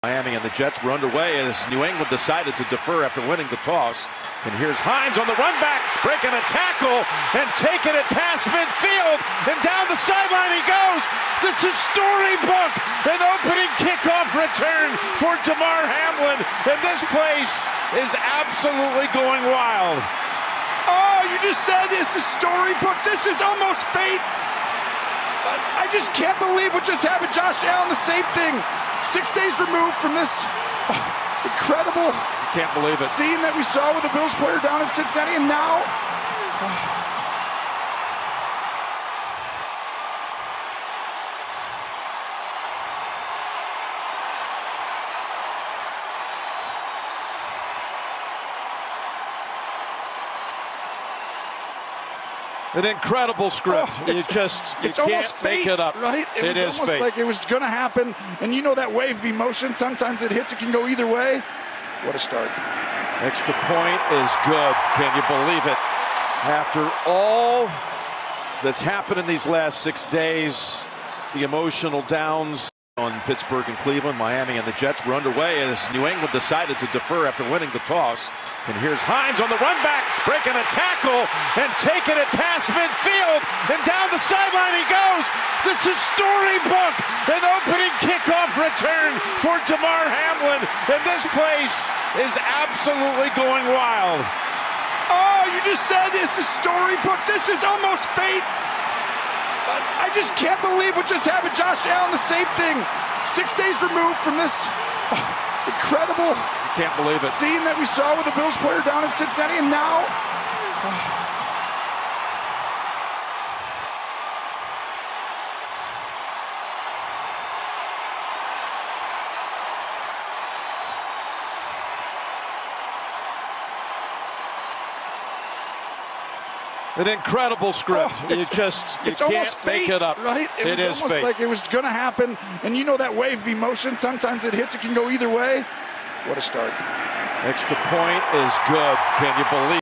Miami and the Jets were underway as New England decided to defer after winning the toss. And here's Hines on the run back, breaking a tackle and taking it past midfield. And down the sideline he goes. This is storybook. An opening kickoff return for Damar Hamlin. And this place is absolutely going wild. Oh, you just said this is storybook. This is almost fate. I just can't believe what just happened. Josh Allen, the same thing six days removed from this oh, incredible can't believe it. scene that we saw with the Bills player down in Cincinnati, and now. Oh, An incredible script. Oh, you just you it's can't almost make it up. Right? It, it was is almost fate. like it was going to happen. And you know that wave of emotion. Sometimes it hits. It can go either way. What a start! Extra point is good. Can you believe it? After all that's happened in these last six days, the emotional downs on Pittsburgh and Cleveland, Miami and the Jets were underway as New England decided to defer after winning the toss. And here's Hines on the run back, breaking a tackle and taking it past midfield. And down the sideline he goes. This is storybook. An opening kickoff return for Damar Hamlin. And this place is absolutely going wild. Oh, you just said this is storybook. This is almost fate. I just can't believe what just happened. Josh Allen, the same thing. Six days removed from this incredible Can't believe it. scene that we saw with the Bills player down in Cincinnati, and now. An incredible script. Oh, you just you it's can't almost make fate, it up. Right? It, it was is almost fate. like it was going to happen. And you know that wave of emotion. Sometimes it hits. It can go either way. What a start! Extra point is good. Can you believe?